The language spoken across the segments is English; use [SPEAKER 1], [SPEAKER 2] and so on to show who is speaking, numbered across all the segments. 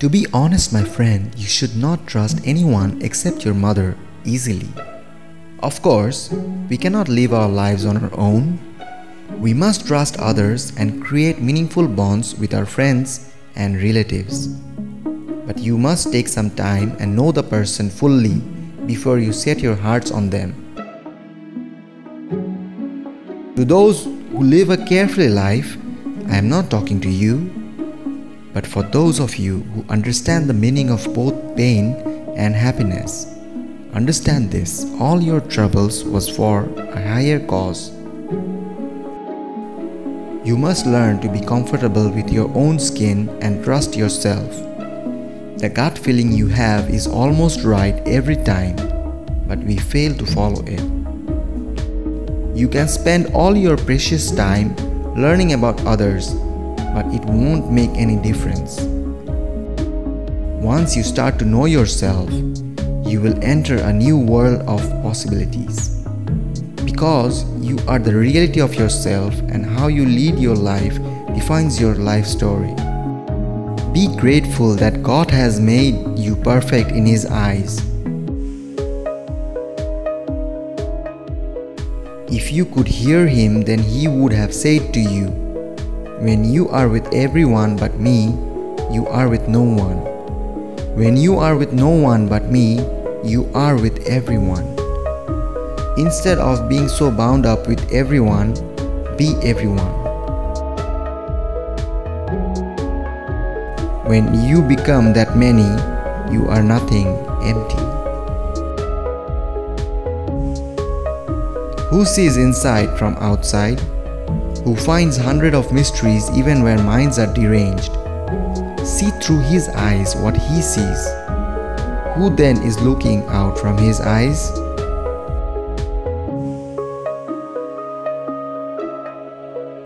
[SPEAKER 1] To be honest, my friend, you should not trust anyone except your mother easily. Of course, we cannot live our lives on our own. We must trust others and create meaningful bonds with our friends and relatives. But you must take some time and know the person fully before you set your hearts on them. To those who live a carefree life, I am not talking to you, but for those of you who understand the meaning of both pain and happiness. Understand this, all your troubles was for a higher cause. You must learn to be comfortable with your own skin and trust yourself. The gut feeling you have is almost right every time, but we fail to follow it. You can spend all your precious time learning about others, but it won't make any difference. Once you start to know yourself, you will enter a new world of possibilities. Because you are the reality of yourself and how you lead your life defines your life story. Be grateful that God has made you perfect in His eyes. If you could hear Him, then He would have said to you, When you are with everyone but me, you are with no one. When you are with no one but me, you are with everyone. Instead of being so bound up with everyone, be everyone. When you become that many, you are nothing, empty. Who sees inside from outside? Who finds hundred of mysteries even when minds are deranged? See through his eyes what he sees. Who then is looking out from his eyes?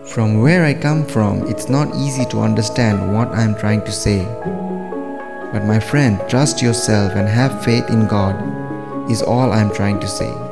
[SPEAKER 1] From where I come from, it's not easy to understand what I'm trying to say. But my friend, trust yourself and have faith in God, is all I'm trying to say.